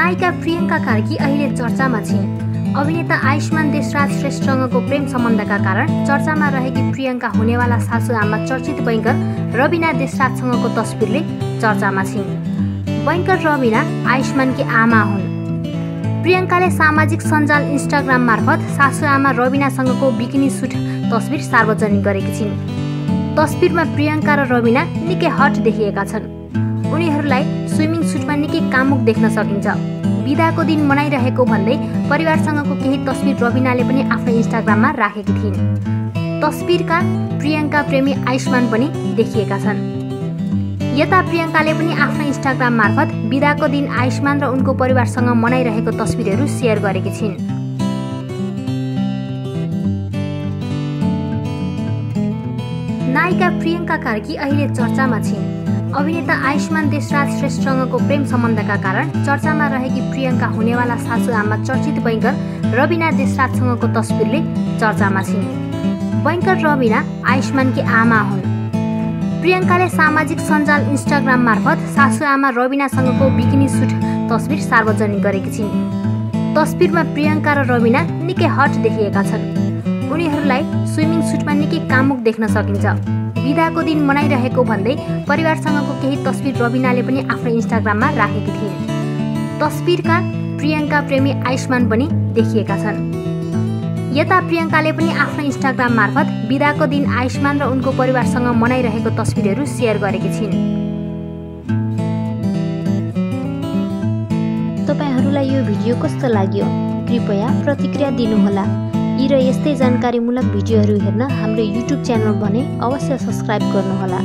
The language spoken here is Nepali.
नायिका प्रियङ्का कार्की अहिले चर्चामा छिन्। अभिनेता आयुष्मान देशराज श्रेष्ठसँगको प्रेम सम्बन्धका कारण चर्चामा रहेकी प्रियङ्का हुनेवाला सासुआमा चर्चित बैङ्कर रविना देशराजसँगको तस्विरले चर्चामा छिन्। बैङ्कर रविना आयुष्मानकी आमा हुन्। प्रियङ्काले सामाजिक सञ्जाल इन्स्टाग्राम मार्फत सासुआमा रविनासँगको बिकिनी सुट तस्विर सार्वजनिक गरेकी छिन्। तस्विरमा प्रियङ्का र रविना निकै हट देखिएका छन्। उनीहरूलाई स्विमिङ कामुक देख्न सकिन्छ। बिदाको दिन मनाइरहेको भन्दै परिवारसँगको केही तस्विर रविनाले पनि आफ्नो इन्स्टाग्राममा राखेकी थिइन्। तस्विरका प्रियङ्का प्रेमी आयुष्मान पनि देखिएका छन्। यता प्रियङ्काले पनि आफ्नो इन्स्टाग्राम मार्फत बिदाको दिन आयुष्मान र उनको परिवारसँग मनाइरहेको तस्विरहरू सेयर गरेकी छिन्। नायिका प्रियङ्का कार्की अहिले चर्चामा छिन्। अभिनेता आयुष्मान देशराज श्रेष्ठसँगको प्रेम सम्बन्धका कारण चर्चामा रहेकी प्रियङ्का हुनेवाला सासुआमा चर्चित बैङ्कर रविना देशराजसँगको तस्विरले चर्चामा छिन्। बैङ्कर रविना आयुष्मानकी आमा हुन्। प्रियङ्काले सामाजिक सञ्जाल इन्स्टाग्राम मार्फत सासुआमा रविनासँगको बिकिनी सुट तस्विर सार्वजनिक गरेकी छिन्। तस्विरमा प्रियङ्का र रविना निकै हट देखिएका छन्। उनीहरूलाई स्विमिङ सुटमा निकै कामुक देख्न सकिन्छ। बिदाको दिन मनाइरहेको भन्दै परिवारसँगको केही तस्विर रविनाले पनि आफ्नो इन्स्टाग्राममा राखेकी थिइन् तस्विरका प्रियङ्का प्रेमी आयुष्मान पनि देखिएका छन्। यता प्रियङ्काले पनि आफ्नो इन्स्टाग्राम मार्फत बिदाको दिन आयुष्मान र उनको परिवारसँग मनाइरहेको तस्विरहरू सेयर गरेकी छिन्। तपाईँहरूलाई यो भिडियो कस्तो लाग्यो? कृपया प्रतिक्रिया दिनुहोला। यी र यस्तै जानकारीमूलक भिडियोहरू हेर्न हाम्रो युट्युब च्यानल भने अवश्य सब्सक्राइब गर्नुहोला।